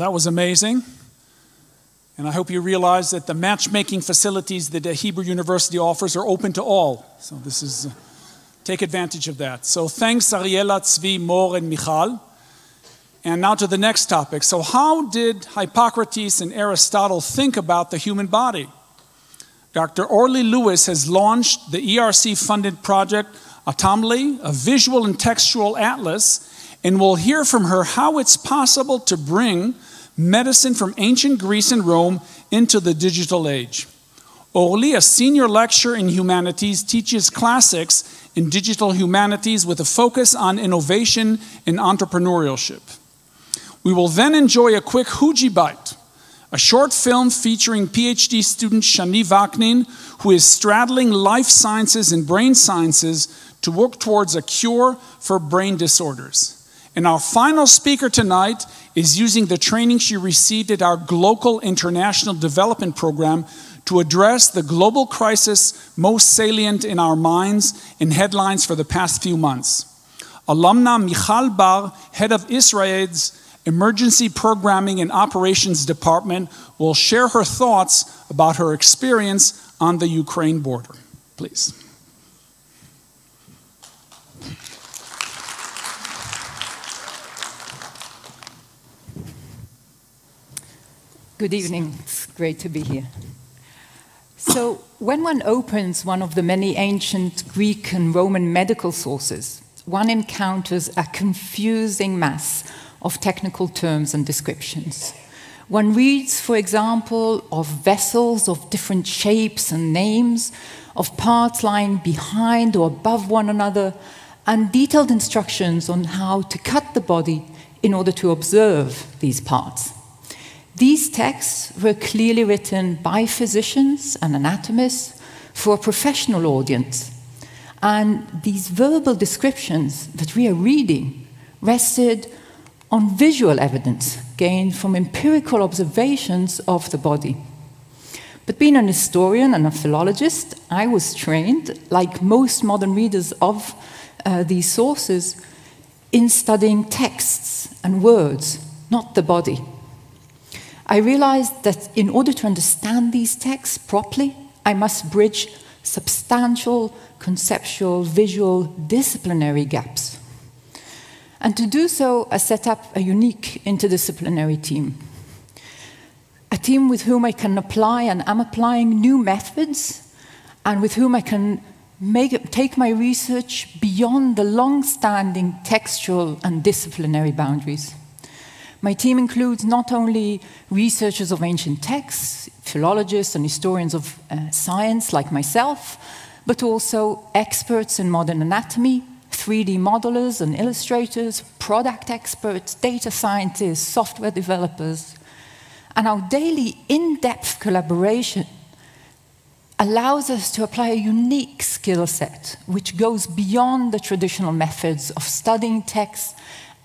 That was amazing. And I hope you realize that the matchmaking facilities that the Hebrew University offers are open to all. So this is, uh, take advantage of that. So thanks Ariela, Tzvi, Mor, and Michal. And now to the next topic. So how did Hippocrates and Aristotle think about the human body? Dr. Orly Lewis has launched the ERC-funded project Atlomy, a visual and textual atlas, and we'll hear from her how it's possible to bring medicine from ancient Greece and Rome into the digital age. Orly, a senior lecturer in humanities, teaches classics in digital humanities with a focus on innovation and entrepreneurship. We will then enjoy a quick Huji Bite, a short film featuring PhD student Shani Vaknin, who is straddling life sciences and brain sciences to work towards a cure for brain disorders. And our final speaker tonight is using the training she received at our Global International Development Program to address the global crisis most salient in our minds and headlines for the past few months. Alumna Michal Bar, head of IsraAID's Emergency Programming and Operations Department, will share her thoughts about her experience on the Ukraine border. Please. Good evening. It's great to be here. So, when one opens one of the many ancient Greek and Roman medical sources, one encounters a confusing mass of technical terms and descriptions. One reads, for example, of vessels of different shapes and names, of parts lying behind or above one another, and detailed instructions on how to cut the body in order to observe these parts. These texts were clearly written by physicians and anatomists for a professional audience. And these verbal descriptions that we are reading rested on visual evidence gained from empirical observations of the body. But being an historian and a philologist, I was trained, like most modern readers of uh, these sources, in studying texts and words, not the body. I realized that in order to understand these texts properly, I must bridge substantial conceptual, visual, disciplinary gaps. And to do so, I set up a unique interdisciplinary team. A team with whom I can apply and am applying new methods, and with whom I can make, take my research beyond the long standing textual and disciplinary boundaries. My team includes not only researchers of ancient texts, philologists and historians of uh, science like myself, but also experts in modern anatomy, 3D modelers and illustrators, product experts, data scientists, software developers. And our daily in depth collaboration allows us to apply a unique skill set which goes beyond the traditional methods of studying texts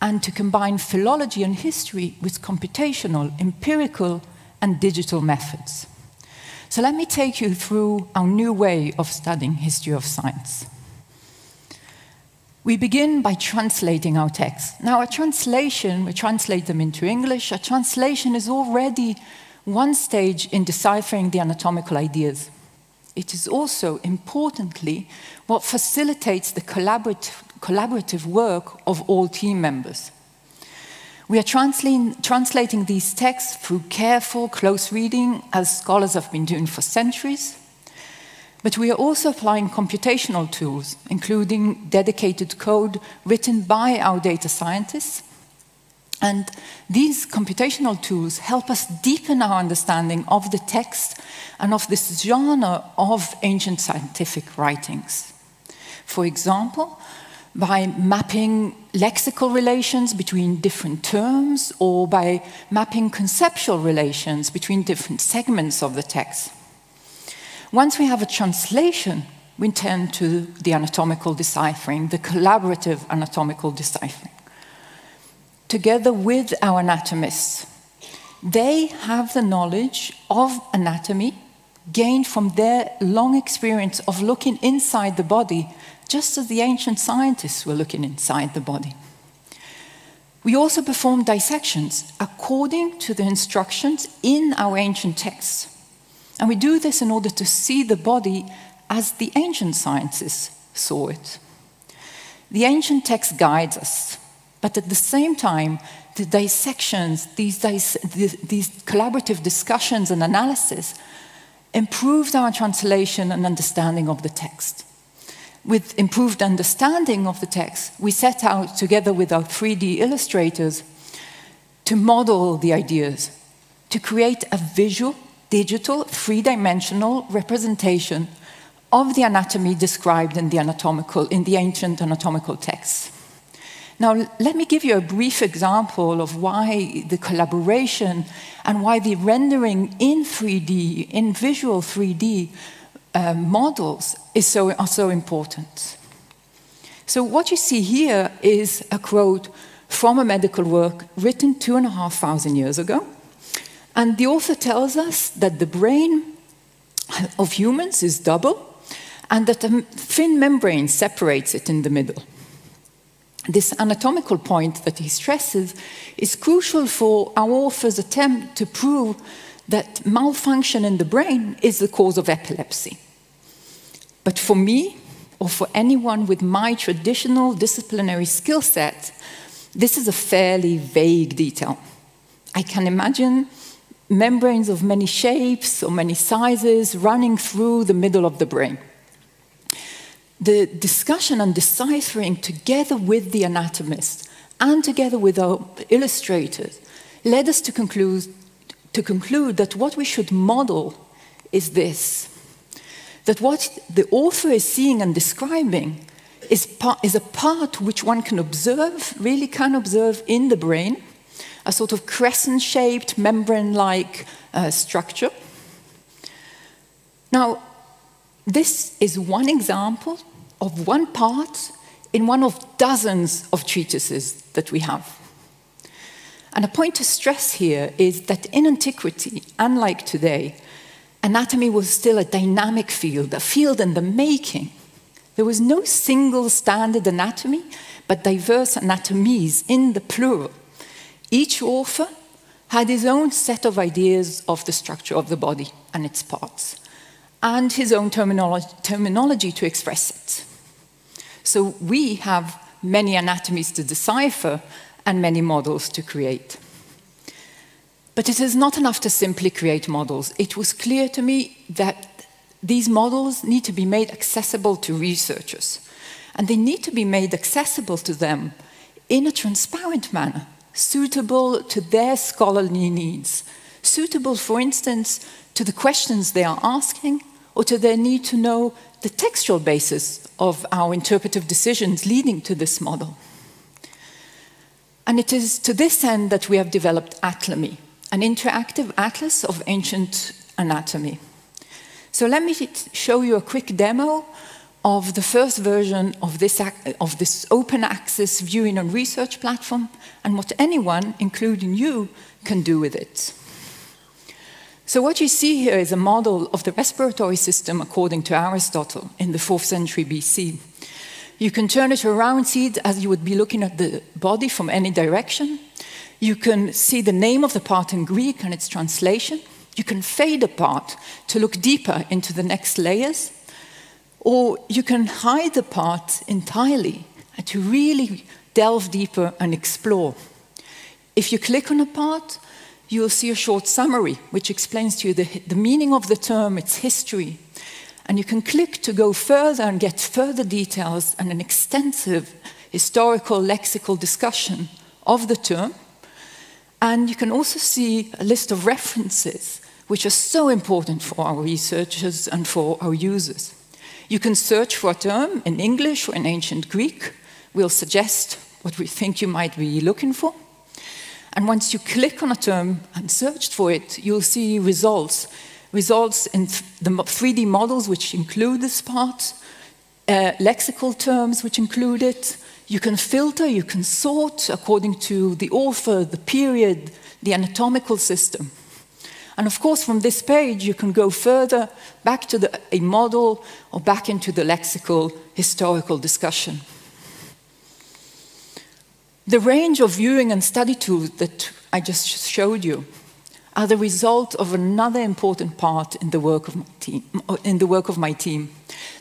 and to combine philology and history with computational, empirical, and digital methods. So let me take you through our new way of studying history of science. We begin by translating our texts. Now, a translation, we translate them into English, a translation is already one stage in deciphering the anatomical ideas. It is also, importantly, what facilitates the collaborative collaborative work of all team members. We are translating, these texts through careful, close reading, as scholars have been doing for centuries. But we are also applying computational tools, including dedicated code written by our data scientists. And these computational tools help us deepen our understanding of the text and of this genre of ancient scientific writings. For example, by mapping lexical relations between different terms or by mapping conceptual relations between different segments of the text. Once we have a translation, we turn to the anatomical deciphering, the collaborative anatomical deciphering. Together with our anatomists, they have the knowledge of anatomy gained from their long experience of looking inside the body just as the ancient scientists were looking inside the body. We also perform dissections according to the instructions in our ancient texts. And we do this in order to see the body as the ancient scientists saw it. The ancient text guides us, but at the same time, the dissections, these, these collaborative discussions and analysis, improved our translation and understanding of the text. With improved understanding of the text, we set out together with our 3D illustrators to model the ideas, to create a visual, digital, three-dimensional representation of the anatomy described in the anatomical, in the ancient anatomical texts. Now, let me give you a brief example of why the collaboration and why the rendering in 3D, in visual 3D uh, models is so, are so important. So what you see here is a quote from a medical work written two and a half thousand years ago. And the author tells us that the brain of humans is double and that a thin membrane separates it in the middle. This anatomical point that he stresses is crucial for our author's attempt to prove that malfunction in the brain is the cause of epilepsy. But for me, or for anyone with my traditional disciplinary skill set, this is a fairly vague detail. I can imagine membranes of many shapes or many sizes running through the middle of the brain the discussion and deciphering together with the anatomist and together with our illustrators led us to conclude, to conclude that what we should model is this that what the author is seeing and describing is, part, is a part which one can observe, really can observe in the brain, a sort of crescent shaped, membrane like uh, structure. Now, this is one example of one part in one of dozens of treatises that we have. And a point to stress here is that in antiquity, unlike today, anatomy was still a dynamic field, a field in the making. There was no single standard anatomy, but diverse anatomies in the plural. Each author had his own set of ideas of the structure of the body and its parts, and his own terminology, terminology to express it. So we have many anatomies to decipher and many models to create. But it is not enough to simply create models. It was clear to me that these models need to be made accessible to researchers. And they need to be made accessible to them in a transparent manner, suitable to their scholarly needs, suitable, for instance, to the questions they are asking or to their need to know the textual basis of our interpretive decisions leading to this model. And it is to this end that we have developed Atlomy, an interactive atlas of ancient anatomy. So let me show you a quick demo of the first version of this, of this open access viewing and research platform and what anyone, including you, can do with it. So what you see here is a model of the respiratory system according to Aristotle in the 4th century BC. You can turn it around, see it as you would be looking at the body from any direction. You can see the name of the part in Greek and its translation. You can fade a part to look deeper into the next layers. Or you can hide the part entirely to really delve deeper and explore. If you click on a part, you'll see a short summary which explains to you the, the meaning of the term, its history. And you can click to go further and get further details and an extensive historical lexical discussion of the term. And you can also see a list of references which are so important for our researchers and for our users. You can search for a term in English or in ancient Greek. We'll suggest what we think you might be looking for. And once you click on a term and search for it, you'll see results. Results in the 3D models, which include this part, uh, lexical terms, which include it. You can filter, you can sort according to the author, the period, the anatomical system. And of course, from this page, you can go further back to the, a model or back into the lexical historical discussion. The range of viewing and study tools that I just showed you are the result of another important part in the work of my team, in the work of my team,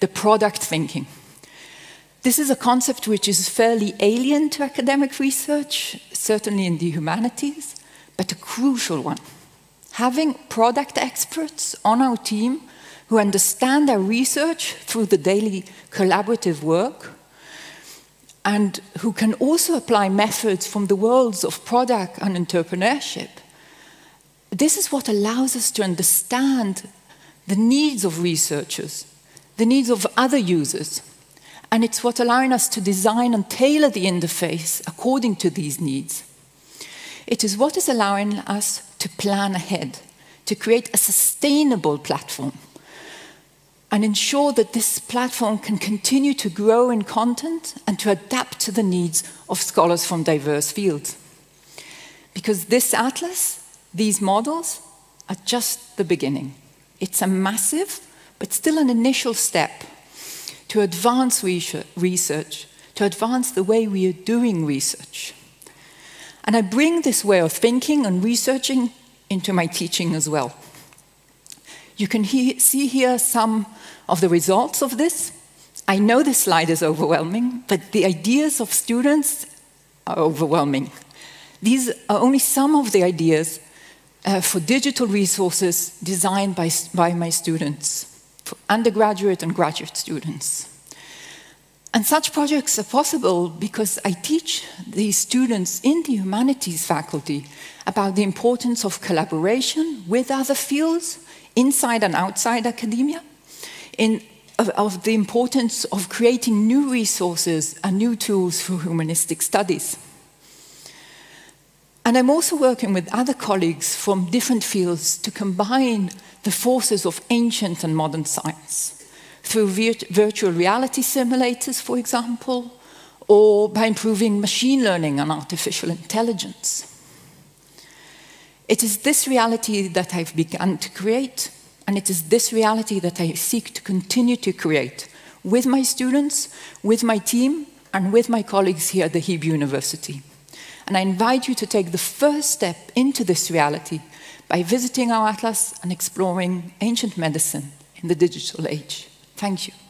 the product thinking. This is a concept which is fairly alien to academic research, certainly in the humanities, but a crucial one. Having product experts on our team who understand our research through the daily collaborative work and who can also apply methods from the worlds of product and entrepreneurship. This is what allows us to understand the needs of researchers, the needs of other users, and it's what allowing us to design and tailor the interface according to these needs. It is what is allowing us to plan ahead, to create a sustainable platform and ensure that this platform can continue to grow in content and to adapt to the needs of scholars from diverse fields. Because this atlas, these models, are just the beginning. It's a massive, but still an initial step to advance research, to advance the way we are doing research. And I bring this way of thinking and researching into my teaching as well. You can he see here some of the results of this. I know this slide is overwhelming, but the ideas of students are overwhelming. These are only some of the ideas uh, for digital resources designed by, by my students, for undergraduate and graduate students. And such projects are possible because I teach these students in the humanities faculty about the importance of collaboration with other fields, inside and outside academia, in, of, of the importance of creating new resources and new tools for humanistic studies. And I'm also working with other colleagues from different fields to combine the forces of ancient and modern science through virtual reality simulators, for example, or by improving machine learning and artificial intelligence. It is this reality that I've begun to create and it is this reality that I seek to continue to create with my students, with my team, and with my colleagues here at the Hebrew University. And I invite you to take the first step into this reality by visiting our atlas and exploring ancient medicine in the digital age. Thank you.